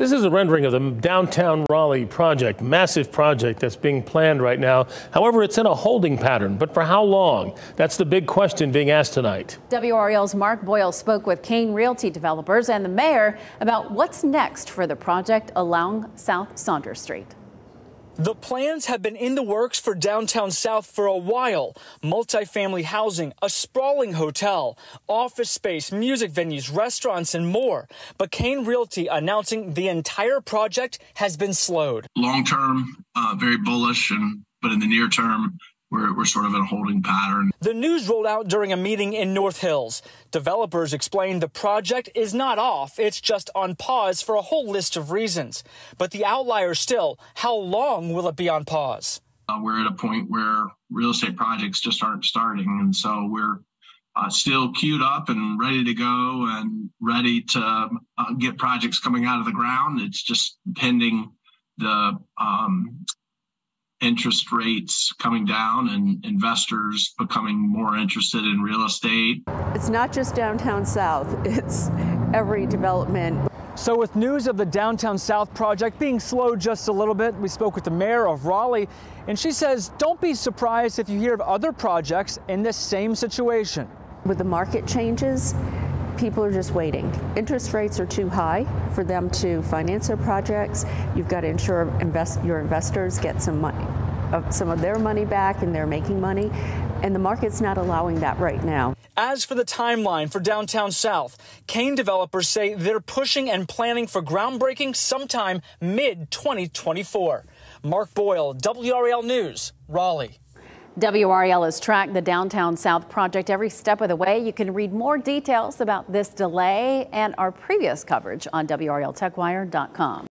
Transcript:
This is a rendering of the downtown Raleigh project, massive project that's being planned right now. However, it's in a holding pattern, but for how long? That's the big question being asked tonight. WRAL's Mark Boyle spoke with Kane Realty developers and the mayor about what's next for the project along South Saunders Street. The plans have been in the works for downtown South for a while. Multifamily housing, a sprawling hotel, office space, music venues, restaurants, and more. But Kane Realty announcing the entire project has been slowed. Long term, uh, very bullish, and but in the near term, we're, we're sort of in a holding pattern. The news rolled out during a meeting in North Hills. Developers explained the project is not off, it's just on pause for a whole list of reasons. But the outlier still, how long will it be on pause? Uh, we're at a point where real estate projects just aren't starting. And so we're uh, still queued up and ready to go and ready to uh, get projects coming out of the ground. It's just pending the um, interest rates coming down and investors becoming more interested in real estate. It's not just downtown South, it's every development. So, with news of the Downtown South project being slowed just a little bit, we spoke with the mayor of Raleigh, and she says don't be surprised if you hear of other projects in this same situation. With the market changes, people are just waiting. Interest rates are too high for them to finance their projects. You've got to ensure invest, your investors get some money, uh, some of their money back, and they're making money. And the market's not allowing that right now. As for the timeline for downtown South, Kane developers say they're pushing and planning for groundbreaking sometime mid 2024. Mark Boyle, WRAL News, Raleigh. WRAL has tracked the Downtown South project every step of the way. You can read more details about this delay and our previous coverage on WRALTechWire.com.